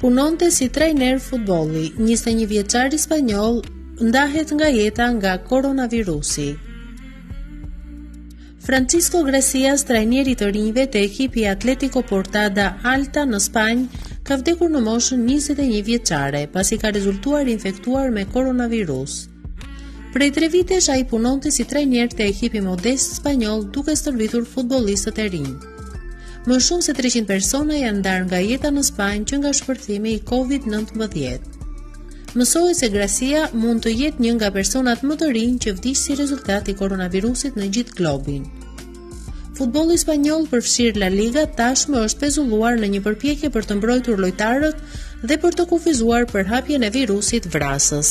Punonte si trajner futbolli, 21 vjeçari spanjoll ndahet nga jeta nga koronavirusi. Francisco Gracias, trajneri i të rinjve te ekipi Atletico Portada Alta në Spanjë, ka vdekur në moshën 21 vjeçare, pasi ka rezultuar i infektuar me koronavirus. Prej tre vitesh ai punonte si trajner te ekipi modest spanjoll duke stërvitur futbollistët e rinj. Më shumë se 300 persona janë ndarë nga jeta në Spanjë që nga shpërthimi i COVID-19. Mësohet se Gracia mund të jetë një nga personat më të rinj që vdiq si rezultat i koronavirusit në gjithë globin. Futbolli spanjoll përfshirë La Liga tashmë është pezulluar në një përpjekje për të mbrojtur lojtarët dhe për të kufizuar përhapjen e virusit vrasës.